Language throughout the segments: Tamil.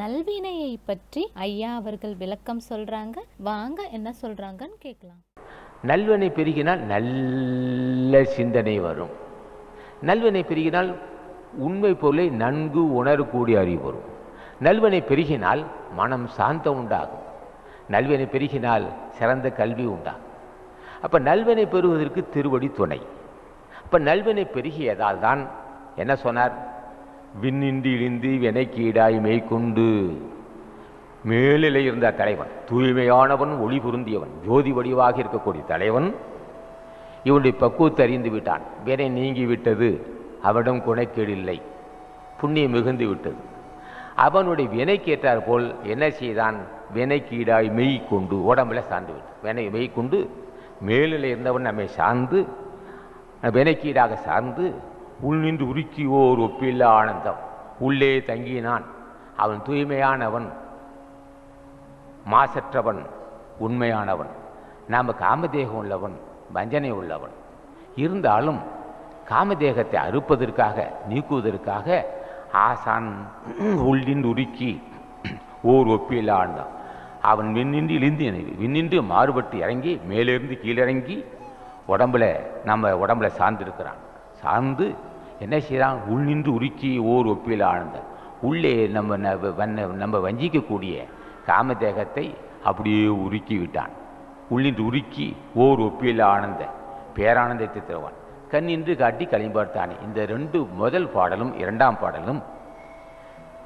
நல்வினையை பற்றி ஐயா அவர்கள் விளக்கம் சொல்றாங்க. வாங்க என்ன சொல்றாங்கன்னு கேட்கலாம். நல்வினை பெருகினால் நல்ல சிந்தனை வரும். நல்வினை பெருகினால் உண்மை பொருளை நன்கு உணரக்கூடிய அறிவு வரும். நல்வினை பெருகினால் மனம் சாந்தம் உண்டாகும். நல்வினை பெருகினால் சிறந்த கல்வி உண்டாகும். அப்போ நல்வினை பெறுவதற்கு திருவடி துணை. அப்போ நல்வினை பெருகியதால் தான் என்ன சொன்னார்? விண்ணின்றி இழிந்து வினைக்கீடாய் மெய்க்கொண்டு மேலிலே இருந்த தலைவன் தூய்மையானவன் ஒளி பொருந்தியவன் ஜோதி வடிவாக இருக்கக்கூடிய தலைவன் இவனுடைய பக்குவத்தை அறிந்து விட்டான். வினை நீங்கி விட்டது அவனிடம் குணக்கேடில்லை புண்ணியம் மிகுந்து விட்டது. அவனுடைய வினைக்கேற்றார் போல் என்ன செய்தான்? வினைக்கீடாய் மெய் கொண்டு உடம்புல சார்ந்து விட்டான். வினை மெய் கொண்டு மேலில் இருந்தவன் நம்மை சார்ந்து வினைக்கீடாக சார்ந்து உள் நின்று உருக்கி ஓர் ஒப்பில்லா ஆனந்தம். உள்ளே தங்கினான். அவன் தூய்மையானவன். மாசற்றவன். உண்மையானவன். நாம் காமதேகம் உள்ளவன். வஞ்சனை உள்ளவன். இருந்தாலும் காமதேகத்தை அறுப்பதற்காக நீக்குவதற்காக ஆசான் உள்ளின் உருக்கி ஓர் ஒப்பியில் ஆழ்ந்தான். அவன் விண்ணின்றி இழிந்து விண்ணின்று மாறுபட்டு இறங்கி மேலிருந்து கீழிறங்கி உடம்புல நம்ம உடம்புல சார்ந்திருக்கிறான். சார்ந்து என்ன செய்கிறான் உள் நின்று உருக்கி ஓர் ஒப்பியில் ஆழ்ந்த. உள்ளே நம்ம ந- நம்ம வஞ்சிக்கக்கூடிய காமதேகத்தை அப்படியே உருக்கி விட்டான். உள்ளின்று உருக்கி ஓர் ஒப்பியில் ஆனந்த பேரானந்தத்தை தருவான் கண்ணின்று காட்டி களிம்பார்த்தானே. இந்த ரெண்டு முதல் பாடலும் இரண்டாம் பாடலும்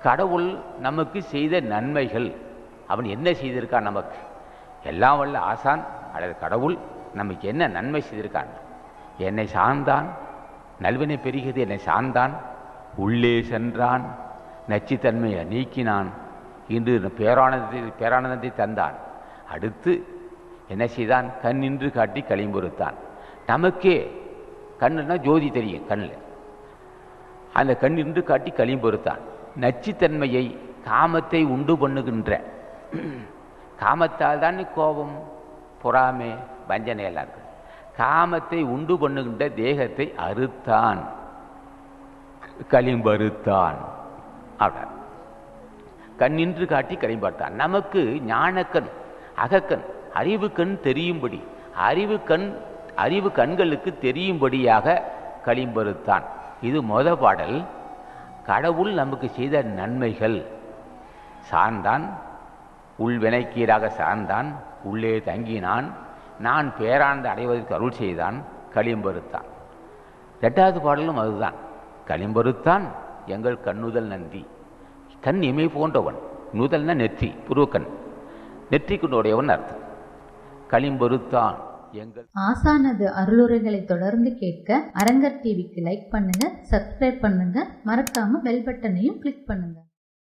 கடவுள் நமக்கு செய்த நன்மைகள். அவன் என்ன செய்திருக்கான் நமக்கு? எல்லாம் வல்ல ஆசான் அல்லது கடவுள் நமக்கு என்ன நன்மை செய்திருக்கான்? என்னை சார்ந்தான் நல்வினை பெருகியது என்னை சார்ந்தான். உள்ளே சென்றான். நச்சுத்தன்மையை நீக்கினான். இன்று பேரானந்தத்தை பேரானந்தத்தை தந்தான். அடுத்து என்ன செய்தான்? கண் நின்று காட்டி களிம்பொறுத்தான் நமக்கே கண்ணுனா ஜோதி தெரியும் கண்ணில். அந்த கண் நின்று காட்டி களிம்பொறுத்தான் நச்சுத்தன்மையை காமத்தை உண்டு பண்ணுகின்ற. காமத்தால் தான் கோபம் பொறாமை வஞ்சனை எல்லாம் இருக்குது காமத்தை உண்டு பண்ணுகின்ற தேகத்தை அறுத்தான். களிம்பறுத்தான். அப்படின் கண்ணின்று காட்டி களிம்பறுத்தான் நமக்கு ஞானக்கண் அகக்கண் அறிவு கண் தெரியும்படி அறிவு கண் அறிவு கண்களுக்கு தெரியும்படியாக களிம்பறுத்தான். இது மொத பாடல். கடவுள் நமக்கு செய்த நன்மைகள். சார்ந்தான் உள்வினைக்கீராக சார்ந்தான் உள்ளே தங்கினான் நான் பேராண்டு அடைவதற்கு அருள் செய்தான் களிம்பருத்தான். ரெண்டாவது பாடலும் அதுதான். களிம்பருத்தான் எங்கள் கண்ணுதல் நன்றி கண் இமை போன்றவன் நுதல்னா நெற்றி புருவக்கண். நெற்றிக்குண்டுடையவன் அர்த்தம். களிம்பருத்தான் எங்கள் ஆசானது அருளுரைகளை தொடர்ந்து கேட்க அரங்கர் டிவிக்கு லைக் பண்ணுங்க சப்ஸ்கிரைப் பண்ணுங்க. மறக்காம பெல் பட்டனையும் கிளிக் பண்ணுங்க.